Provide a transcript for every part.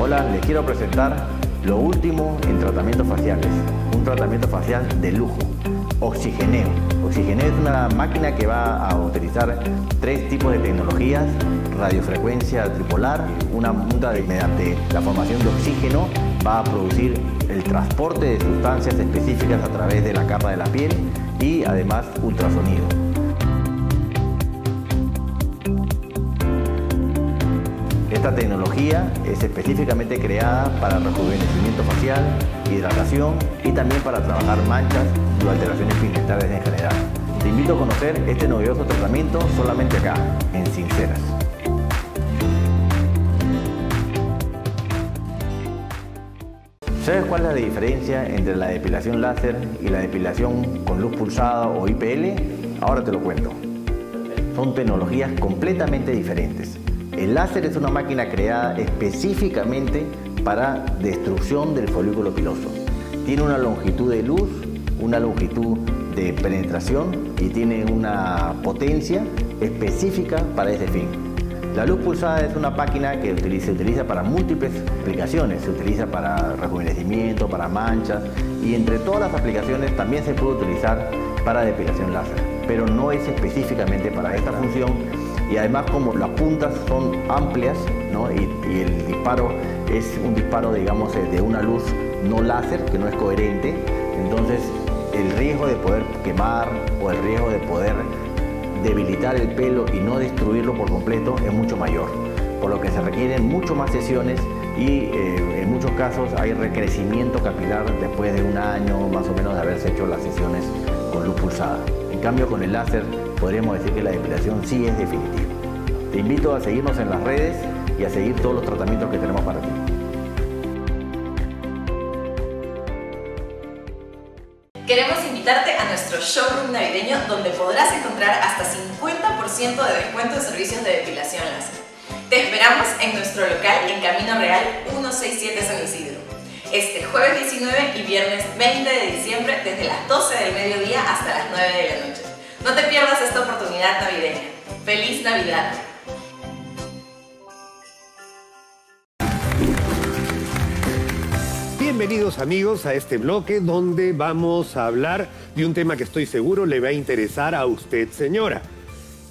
Hola, les quiero presentar lo último en tratamientos faciales. Un tratamiento facial de lujo. Oxigeneo. Oxigeneo es una máquina que va a utilizar tres tipos de tecnologías. Radiofrecuencia tripolar, una punta de, mediante la formación de oxígeno va a producir el transporte de sustancias específicas a través de la capa de la piel y además ultrasonido. Esta tecnología es específicamente creada para rejuvenecimiento facial, hidratación y también para trabajar manchas y alteraciones pigmentarias en general. Te invito a conocer este novedoso tratamiento solamente acá, en Sinceras. ¿Sabes cuál es la diferencia entre la depilación láser y la depilación con luz pulsada o IPL? Ahora te lo cuento. Son tecnologías completamente diferentes. El láser es una máquina creada específicamente para destrucción del folículo piloso. Tiene una longitud de luz, una longitud de penetración y tiene una potencia específica para ese fin. La luz pulsada es una máquina que se utiliza para múltiples aplicaciones. Se utiliza para rejuvenecimiento, para manchas y entre todas las aplicaciones también se puede utilizar para depilación láser, pero no es específicamente para esta función y además como las puntas son amplias y, el disparo es un disparo digamos de una luz no láser que no es coherente, entonces el riesgo de poder quemar o el riesgo de poder debilitar el pelo y no destruirlo por completo es mucho mayor, por lo que se requieren mucho más sesiones y eh, en muchos casos hay recrecimiento capilar después de un año más o menos de haberse hecho las sesiones con luz pulsada. En cambio con el láser podríamos decir que la depilación sí es definitiva. Te invito a seguirnos en las redes y a seguir todos los tratamientos que tenemos para ti. Queremos invitarte a nuestro showroom navideño donde podrás encontrar hasta 50% de descuento en servicios de depilación láser. Te esperamos en nuestro local en Camino Real 167 San Isidro. Este jueves 19 y viernes 20 de diciembre desde las 12 del mediodía hasta las 9 de la noche. No te pierdas esta oportunidad navideña. ¡Feliz Navidad! Bienvenidos amigos a este bloque donde vamos a hablar de un tema que estoy seguro le va a interesar a usted, señora.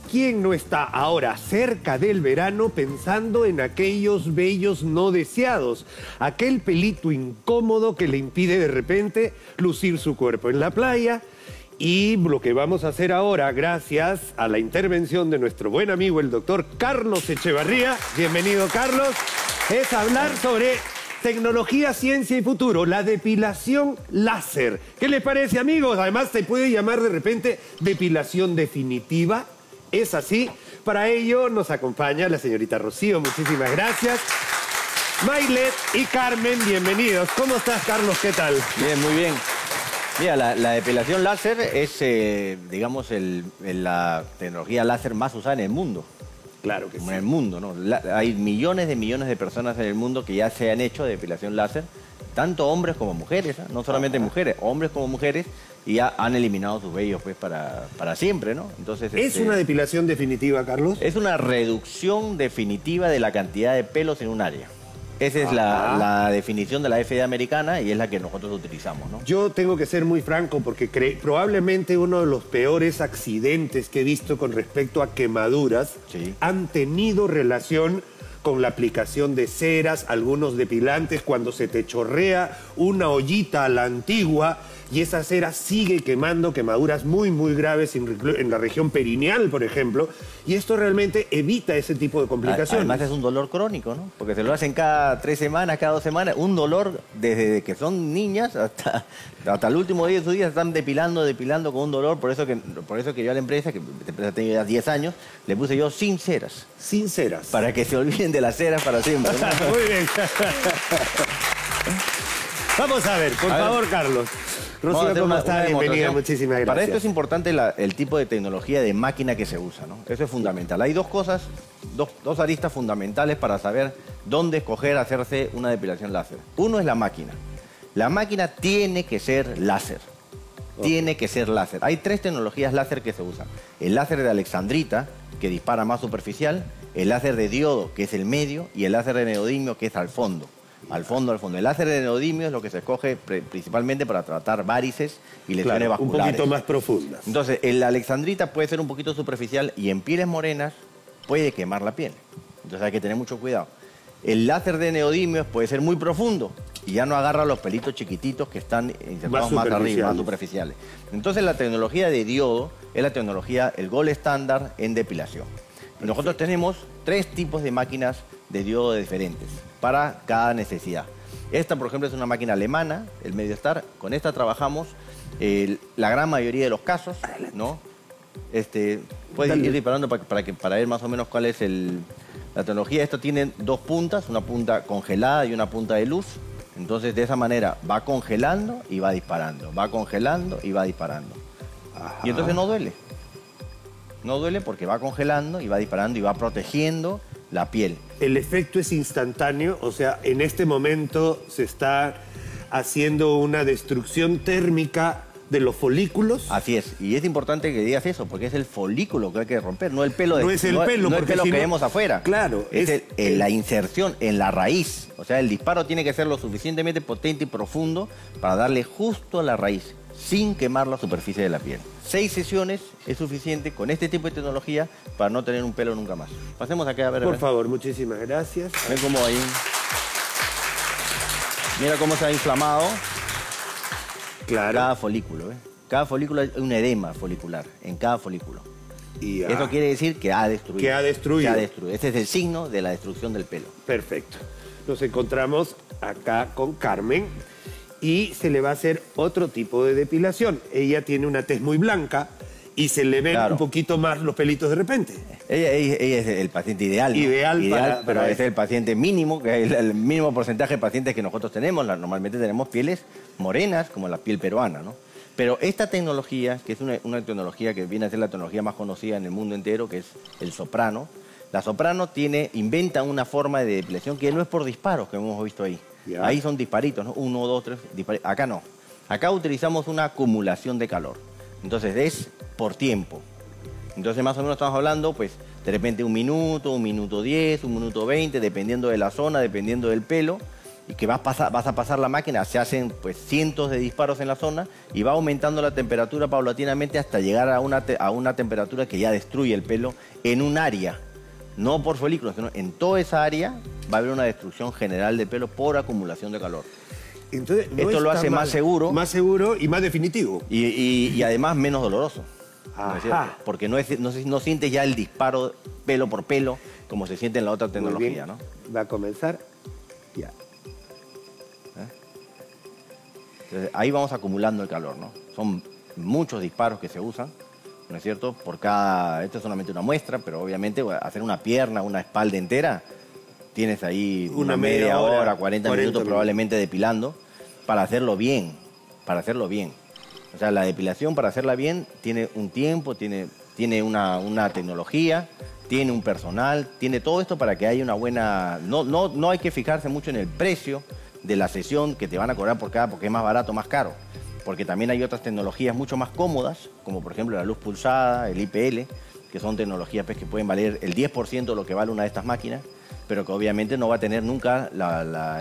¿Quién no está ahora cerca del verano pensando en aquellos bellos no deseados? Aquel pelito incómodo que le impide de repente lucir su cuerpo en la playa. Y lo que vamos a hacer ahora, gracias a la intervención de nuestro buen amigo el doctor Carlos Echevarría, bienvenido Carlos, es hablar sobre Tecnología, ciencia y futuro, la depilación láser. ¿Qué les parece, amigos? Además, se puede llamar de repente depilación definitiva. ¿Es así? Para ello nos acompaña la señorita Rocío. Muchísimas gracias. Mailet y Carmen, bienvenidos. ¿Cómo estás, Carlos? ¿Qué tal? Bien, muy bien. Mira, la, depilación láser es, eh, digamos, la tecnología láser más usada en el mundo. Claro que sí. En el mundo, ¿no? hay millones de millones de personas en el mundo que ya se han hecho depilación láser, tanto hombres como mujeres, ¿eh? no solamente mujeres, hombres como mujeres, y ya han eliminado sus vellos pues para, para siempre, ¿no? Entonces, ¿Es este, una depilación definitiva, Carlos? Es una reducción definitiva de la cantidad de pelos en un área. Esa es la, definición de la FDA americana y es la que nosotros utilizamos. ¿no? Yo tengo que ser muy franco porque probablemente uno de los peores accidentes que he visto con respecto a quemaduras han tenido relación con la aplicación de ceras, algunos depilantes, cuando se te chorrea una ollita a la antigua y esa cera sigue quemando quemaduras muy, muy graves en, la región perineal, por ejemplo, y esto realmente evita ese tipo de complicaciones. Además es un dolor crónico, ¿no? Porque se lo hacen cada tres semanas, cada dos semanas, un dolor desde que son niñas hasta, hasta el último día de su día, están depilando, depilando con un dolor, por eso que, por eso que yo a la empresa, que la empresa tiene ya 10 años, le puse yo sin ceras. Sin ceras. Para que se olviden de las ceras para siempre. Muy bien. Vamos a ver, por favor, Carlos. Rocío, ¿cómo está? Bienvenida, muchísimas gracias. Para esto es importante el tipo de tecnología de máquina que se usa, ¿no? Eso es fundamental. Hay dos cosas, dos, aristas fundamentales para saber dónde escoger hacerse una depilación láser. Uno es la máquina. La máquina tiene que ser láser. Tiene que ser láser. Hay tres tecnologías láser que se usan. El láser de alexandrita, que dispara más superficial, el láser de diodo, que es el medio, y el láser de neodimio, que es al fondo. Al fondo, al fondo. El láser de neodimio es lo que se escoge principalmente para tratar varices y lesiones vasculares. Un poquito más profundas. Entonces, el alexandrita puede ser un poquito superficial y en pieles morenas puede quemar la piel. Entonces hay que tener mucho cuidado. El láser de neodimios puede ser muy profundo y ya no agarra los pelitos chiquititos que están insertados más, arriba, más superficiales. Entonces la tecnología de diodo es la tecnología, el gol estándar en depilación. Nosotros tenemos tres tipos de máquinas de diodo diferentes para cada necesidad. Esta, por ejemplo, es una máquina alemana, el MediaStar. Con esta trabajamos la gran mayoría de los casos, ¿no? Este, puedes ir disparando para, para, que, para ver más o menos cuál es el, la tecnología. Esto tiene dos puntas, una punta congelada y una punta de luz. Entonces, de esa manera va congelando y va disparando, va congelando y va disparando. Y entonces no duele. No duele porque va congelando y va disparando y va protegiendo la piel. El efecto es instantáneo, o sea, en este momento se está haciendo una destrucción térmica de los folículos. Así es, y es importante que digas eso, porque es el folículo que hay que romper, no el pelo de No es el pelo, no, el pelo que vemos afuera. Claro, es, la inserción en la raíz. O sea, el disparo tiene que ser lo suficientemente potente y profundo para darle justo a la raíz, sin quemar la superficie de la piel. Seis sesiones es suficiente con este tipo de tecnología para no tener un pelo nunca más. Pasemos acá a ver. Por favor, muchísimas gracias. Ven cómo ahí. Mira cómo se ha inflamado. Cada folículo, ¿eh? Cada folículo es un edema folicular, en cada folículo. Y Eso quiere decir que ha destruido. Que ha destruido. ha destruido. Ese es el signo de la destrucción del pelo. Perfecto. Nos encontramos acá con Carmen y se le va a hacer otro tipo de depilación. Ella tiene una tez muy blanca y se le ven un poquito más los pelitos de repente. Ella, es el paciente ideal. Ideal, para, Pero es el paciente mínimo, que es el mínimo porcentaje de pacientes que nosotros tenemos. Normalmente tenemos pieles morenas, como la piel peruana, ¿no? Pero esta tecnología, que es una, tecnología que viene a ser la tecnología más conocida en el mundo entero, que es el soprano, la soprano tiene, inventa una forma de depilación que no es por disparos, que hemos visto ahí. Ahí son disparitos, ¿no? Uno, dos, tres, disparitos. Acá no. Acá utilizamos una acumulación de calor. Entonces es por tiempo. Entonces más o menos estamos hablando, pues, de repente un minuto, un minuto diez, un minuto veinte, dependiendo de la zona, dependiendo del pelo, y que vas, vas a pasar la máquina, se hacen pues cientos de disparos en la zona y va aumentando la temperatura paulatinamente hasta llegar a una, a una temperatura que ya destruye el pelo en un área, no por folículos, sino en toda esa área va a haber una destrucción general de pelo por acumulación de calor. Entonces, Esto lo hace más seguro. Más seguro y más definitivo. y además menos doloroso. Porque no, es, no, sientes ya el disparo pelo por pelo como se siente en la otra tecnología, ¿no? Va a comenzar ya. ¿Eh? ahí vamos acumulando el calor, ¿no? Son muchos disparos que se usan, ¿no es cierto? Por cada... Esto es solamente una muestra, pero obviamente hacer una pierna, una espalda entera, tienes ahí una, media, hora, 40, minutos probablemente depilando, para hacerlo bien, para hacerlo bien. O sea, la depilación para hacerla bien tiene un tiempo, tiene, tiene una, tecnología, tiene un personal, tiene todo esto para que haya una buena... No, no, no hay que fijarse mucho en el precio de la sesión que te van a cobrar por cada, porque es más barato, más caro. Porque también hay otras tecnologías mucho más cómodas, como por ejemplo la luz pulsada, el IPL, que son tecnologías pues, que pueden valer el 10% de lo que vale una de estas máquinas pero que obviamente no va a tener nunca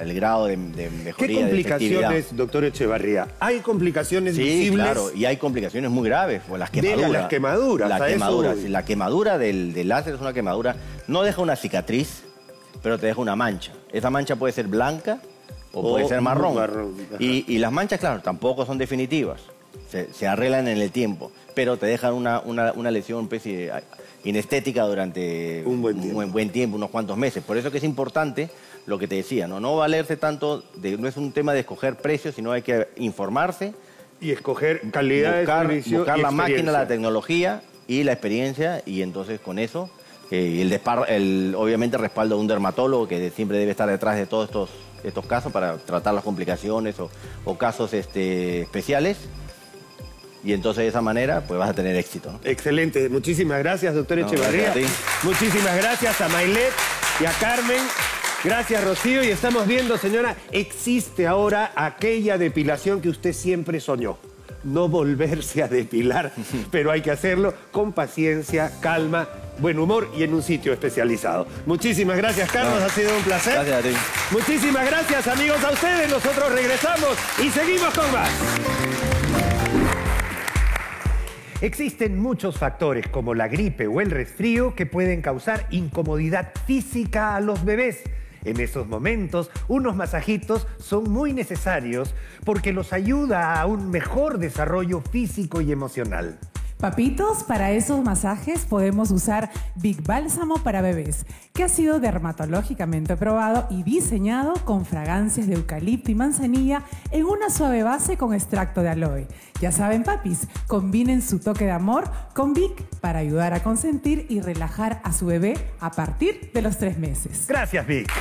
el grado de, de mejoría. ¿Qué complicaciones, doctor Echevarría? ¿Hay complicaciones sí, claro, y hay complicaciones muy graves, o las quemaduras. las quemaduras. La quemadura, la quemadura del, del láser es una quemadura, no deja una cicatriz, pero te deja una mancha. Esa mancha puede ser blanca o, puede ser marrón. y, las manchas, claro, tampoco son definitivas. Se, arreglan en el tiempo, pero te dejan una, una, una lesión, especie inestética durante un buen, tiempo. unos cuantos meses. Por eso que es importante lo que te decía, no, no valerse tanto, de, no es un tema de escoger precios, sino hay que informarse. Y escoger calidad buscar, de servicio Buscar la máquina, la tecnología y la experiencia, y entonces con eso, eh, el, el, obviamente respaldo de un dermatólogo que siempre debe estar detrás de todos estos, estos casos para tratar las complicaciones o, o casos este, especiales y entonces de esa manera pues vas a tener éxito. Excelente, muchísimas gracias doctor Echevarría. Muchísimas gracias a Mailet y a Carmen. Gracias Rocío y estamos viendo señora, existe ahora aquella depilación que usted siempre soñó. No volverse a depilar, pero hay que hacerlo con paciencia, calma buen humor y en un sitio especializado. Muchísimas gracias, Carlos. Ha sido un placer. Gracias a ti. Muchísimas gracias, amigos, a ustedes. Nosotros regresamos y seguimos con más. Existen muchos factores como la gripe o el resfrío que pueden causar incomodidad física a los bebés. En esos momentos, unos masajitos son muy necesarios porque los ayuda a un mejor desarrollo físico y emocional. Papitos, para esos masajes podemos usar Big Bálsamo para bebés, que ha sido dermatológicamente probado y diseñado con fragancias de eucalipto y manzanilla en una suave base con extracto de aloe. Ya saben, papis, combinen su toque de amor con Big para ayudar a consentir y relajar a su bebé a partir de los tres meses. Gracias, Vic.